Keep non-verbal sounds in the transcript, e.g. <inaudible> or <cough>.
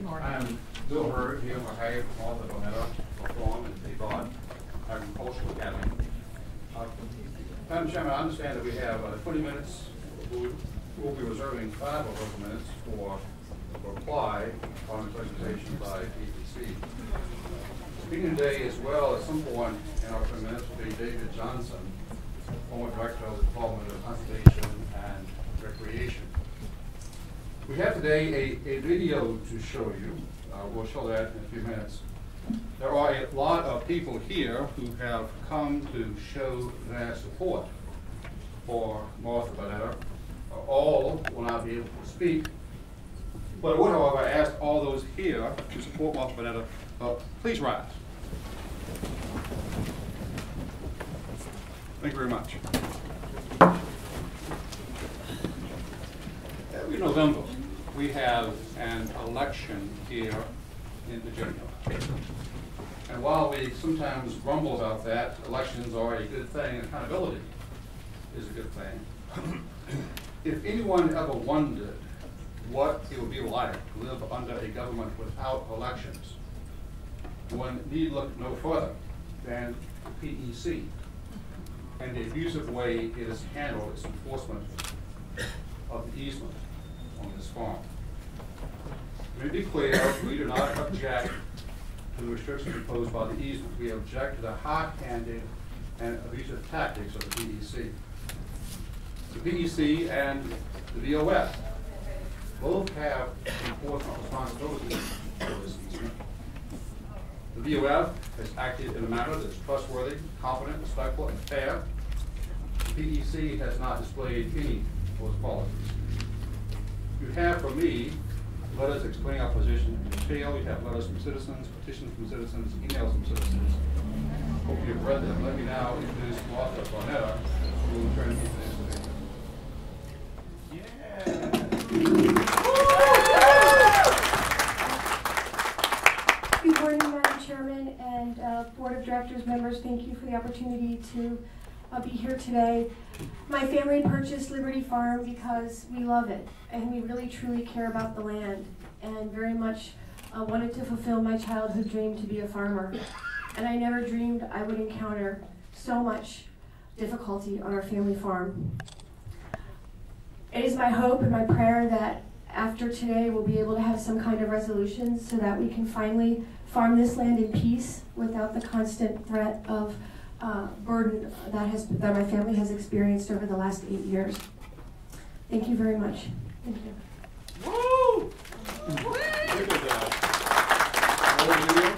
Good morning. I'm Bill Hurd here for Hay, author of Boneta, Farm and Avon Agricultural Academy. Uh, Madam Chairman, I understand that we have uh, 20 minutes. We'll be reserving five of those minutes for reply on the presentation by PEC. Speaking today as well, at some point in our 20 minutes will be David Johnson, former director of the Department of Conservation and Recreation. We have today a, a video to show you. Uh, we'll show that in a few minutes. There are a lot of people here who have come to show their support for Martha Boneta. Uh, All will not be able to speak, but I would, however, ask all those here to support Martha Boneta, uh, please rise. Thank you very much. November, we have an election here in Virginia. And while we sometimes grumble about that, elections are a good thing, accountability is a good thing. <coughs> If anyone ever wondered what it would be like to live under a government without elections, one need look no further than the PEC and the abusive way it has handled its enforcement of the easement on this farm. To be clear, we do not object to the restrictions imposed by the easement. We object to the hot-handed and abusive tactics of the PEC. The PEC and the VOF both have enforcement responsibilities for this easement. The VOF has acted in a manner that's trustworthy, competent, respectful, and fair. The PEC has not displayed any of those qualities. You have from me letters explaining our position in detail. You have letters from citizens, petitions from citizens, emails from citizens. Hope you've read them. Let me now introduce Martha Boneta, who will turn into this. Good morning, Madam Chairman and uh, Board of Directors members. Thank you for the opportunity to uh, be here today. My family purchased Liberty Farm because we love it and we really truly care about the land and very much uh, wanted to fulfill my childhood dream to be a farmer. And I never dreamed I would encounter so much difficulty on our family farm. It is my hope and my prayer that after today we'll be able to have some kind of resolution so that we can finally farm this land in peace without the constant threat of uh, burden that has that my family has experienced over the last eight years. Thank you very much. Thank you. Woo! Look at that.